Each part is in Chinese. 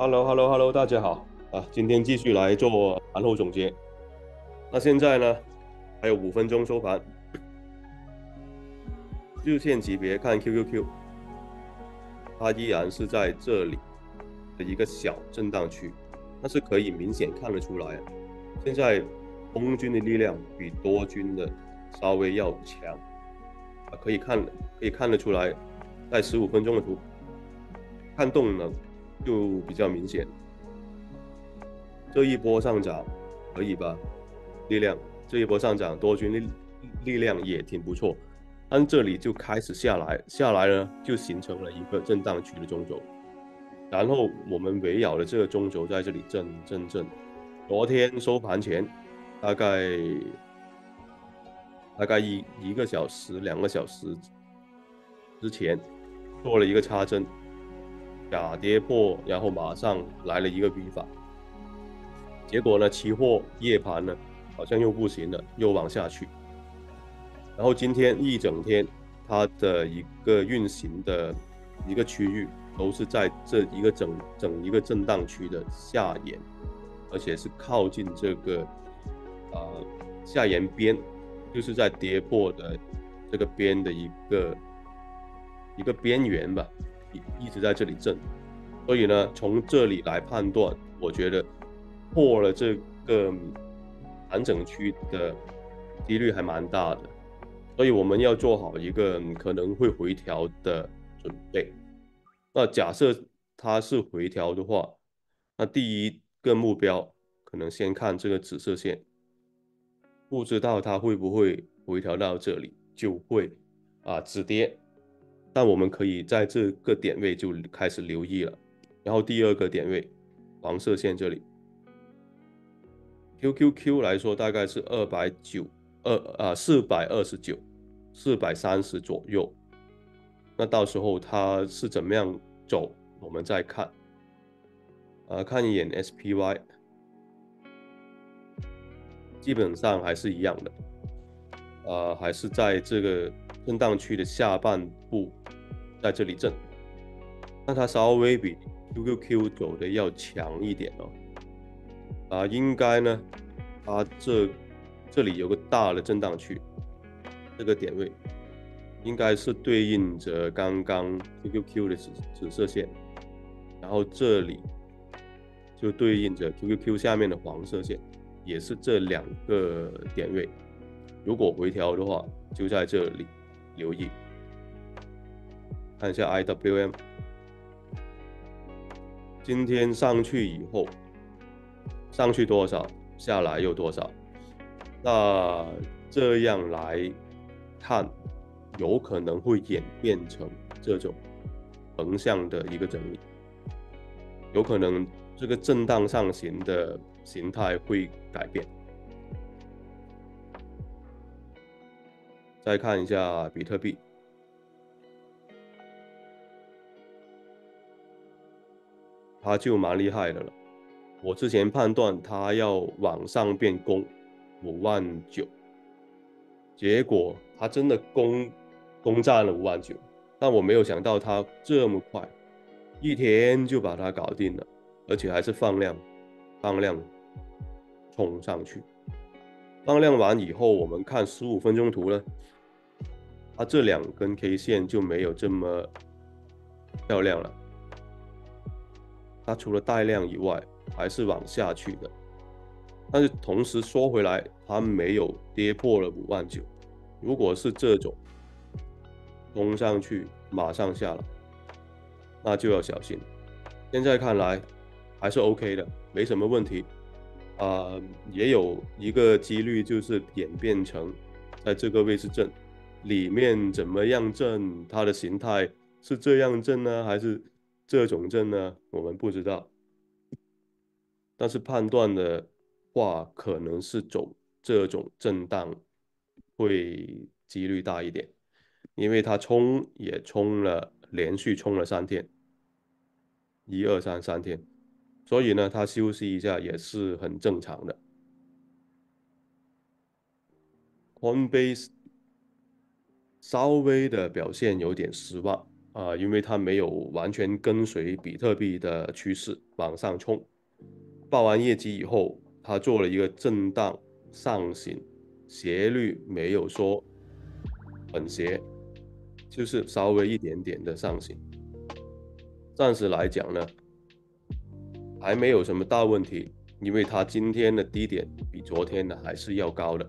Hello，Hello，Hello，大家好啊！今天继续来做盘后总结。那现在呢，还有五分钟收盘。日线级别看 QQQ，它依然是在这里的一个小震荡区，但是可以明显看得出来，现在空军的力量比多军的稍微要强啊，可以看可以看得出来，在十五分钟的图看动能。就比较明显，这一波上涨可以吧？力量这一波上涨，多军力力量也挺不错，但这里就开始下来，下来呢就形成了一个震荡区的中轴，然后我们围绕的这个中轴在这里震震震。昨天收盘前，大概大概一一个小时、两个小时之前做了一个插针。假跌破，然后马上来了一个 V 法，结果呢，期货夜盘呢好像又不行了，又往下去。然后今天一整天，它的一个运行的一个区域都是在这一个整整一个震荡区的下沿，而且是靠近这个呃下沿边，就是在跌破的这个边的一个一个边缘吧。一直在这里震，所以呢，从这里来判断，我觉得破了这个盘整区的几率还蛮大的，所以我们要做好一个可能会回调的准备。那假设它是回调的话，那第一个目标可能先看这个紫色线，不知道它会不会回调到这里就会啊止跌。但我们可以在这个点位就开始留意了，然后第二个点位，黄色线这里，QQQ 来说大概是二百九二啊四百二十九，四百三十左右，那到时候它是怎么样走，我们再看，啊看一眼 SPY，基本上还是一样的，呃还是在这个。震荡区的下半部在这里震，那它稍微比 QQQ 走的要强一点哦。啊，应该呢，它这这里有个大的震荡区，这个点位应该是对应着刚刚 QQQ 的紫紫色线，然后这里就对应着 QQQ 下面的黄色线，也是这两个点位。如果回调的话，就在这里。留意，看一下 IWM，今天上去以后，上去多少，下来又多少，那这样来看，有可能会演变成这种横向的一个整理，有可能这个震荡上行的形态会改变。再看一下比特币，它就蛮厉害的了。我之前判断它要往上变攻五万九，结果它真的攻攻占了五万九，但我没有想到它这么快，一天就把它搞定了，而且还是放量放量冲上去。放量完以后，我们看十五分钟图呢。它这两根 K 线就没有这么漂亮了。它除了带量以外，还是往下去的。但是同时说回来，它没有跌破了五万九。如果是这种冲上去马上下来，那就要小心。现在看来还是 OK 的，没什么问题。啊，也有一个几率就是演变成在这个位置震。里面怎么样震？它的形态是这样震呢，还是这种震呢？我们不知道。但是判断的话，可能是走这种震荡会几率大一点，因为它冲也冲了，连续冲了三天，一二三三天，所以呢，它休息一下也是很正常的。Coinbase。稍微的表现有点失望啊，因为它没有完全跟随比特币的趋势往上冲。报完业绩以后，它做了一个震荡上行，斜率没有说很斜，就是稍微一点点的上行。暂时来讲呢，还没有什么大问题，因为它今天的低点比昨天呢还是要高的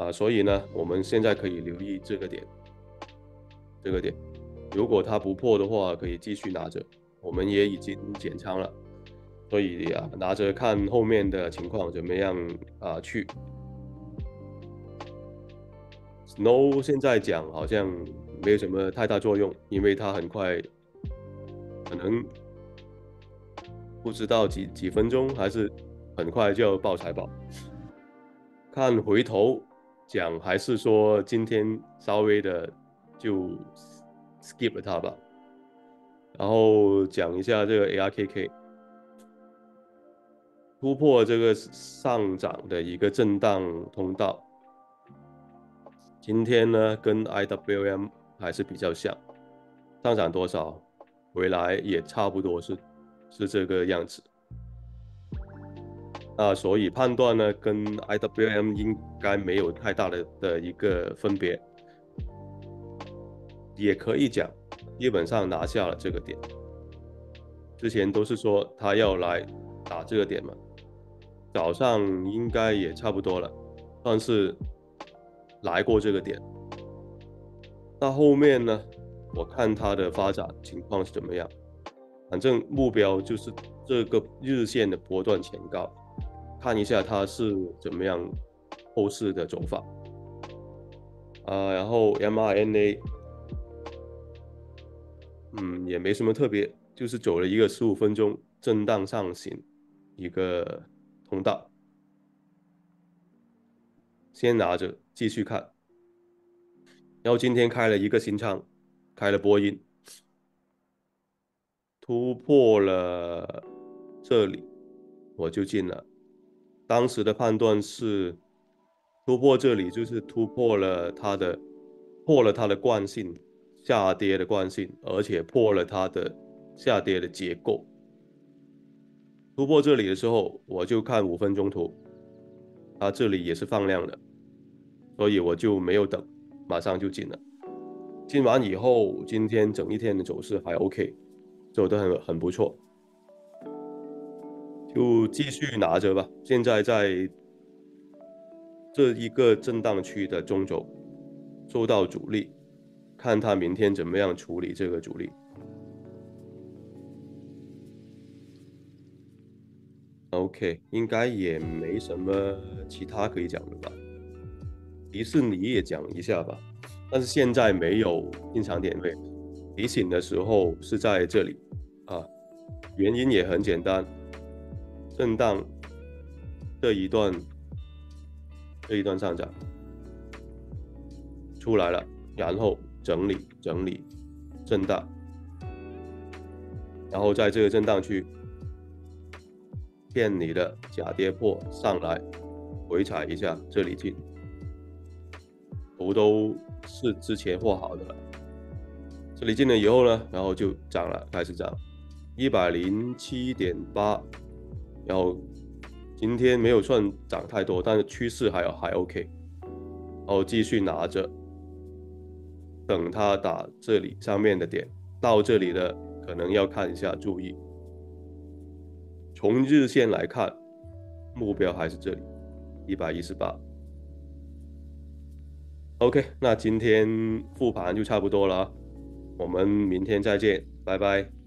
啊，所以呢，我们现在可以留意这个点，这个点。如果它不破的话，可以继续拿着。我们也已经减仓了，所以啊，拿着看后面的情况怎么样啊去。Snow 现在讲好像没有什么太大作用，因为它很快，可能不知道几几分钟还是很快就要报财报。看回头讲，还是说今天稍微的就。skip 它吧，然后讲一下这个 ARKK 突破这个上涨的一个震荡通道，今天呢跟 IWM 还是比较像，上涨多少回来也差不多是是这个样子，啊，所以判断呢跟 IWM 应该没有太大的的一个分别。也可以讲，基本上拿下了这个点。之前都是说他要来打这个点嘛，早上应该也差不多了，算是来过这个点。那后面呢？我看它的发展情况是怎么样？反正目标就是这个日线的波段前高，看一下它是怎么样后市的走法。啊，然后 MRNA。嗯，也没什么特别，就是走了一个十五分钟震荡上行一个通道，先拿着继续看。然后今天开了一个新仓，开了波音，突破了这里，我就进了。当时的判断是突破这里就是突破了它的破了它的惯性。下跌的惯性，而且破了它的下跌的结构。突破这里的时候，我就看五分钟图，它这里也是放量的，所以我就没有等，马上就进了。进完以后，今天整一天的走势还 OK，走得很很不错，就继续拿着吧。现在在这一个震荡区的中轴受到阻力。看他明天怎么样处理这个阻力。OK，应该也没什么其他可以讲的吧。迪士尼也讲一下吧，但是现在没有进场点位，提醒的时候是在这里啊。原因也很简单，震荡这一段这一段上涨出来了，然后。整理整理，震荡，然后在这个震荡区骗你的假跌破上来，回踩一下，这里进，图都是之前画好的了。这里进了以后呢，然后就涨了，开始涨，一百零七点八，然后今天没有算涨太多，但是趋势还有还 OK，然后继续拿着。等它打这里上面的点，到这里的可能要看一下，注意。从日线来看，目标还是这里，一百一十八。OK，那今天复盘就差不多了，我们明天再见，拜拜。